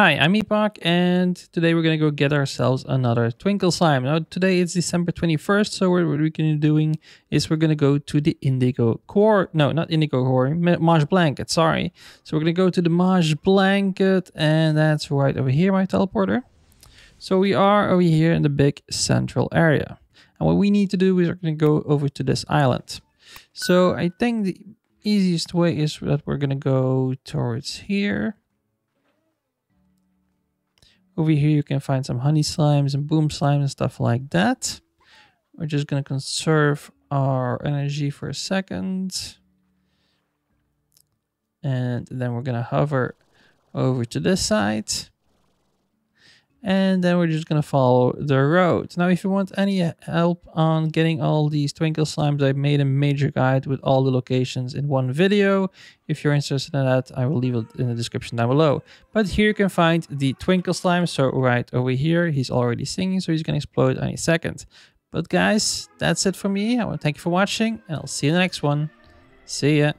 Hi, I'm Epokk, and today we're gonna go get ourselves another Twinkle Slime. Now, today it's December 21st, so what we're gonna be doing is we're gonna go to the Indigo Quarry. No, not Indigo Quarry, Moss Blanket, sorry. So we're gonna go to the Moss Blanket, and that's right over here, my teleporter. So we are over here in the big central area. And what we need to do is we're gonna go over to this island. So I think the easiest way is that we're gonna go towards here over here you can find some honey slimes and boom slimes and stuff like that. We're just going to conserve our energy for a second. And then we're going to hover over to this side and then we're just going to follow the road. Now, if you want any help on getting all these twinkle slimes, I've made a major guide with all the locations in one video. If you're interested in that, I will leave it in the description down below. But here you can find the twinkle slime. So right over here, he's already singing, so he's going to explode any second. But guys, that's it for me. I want to thank you for watching, and I'll see you in the next one. See ya.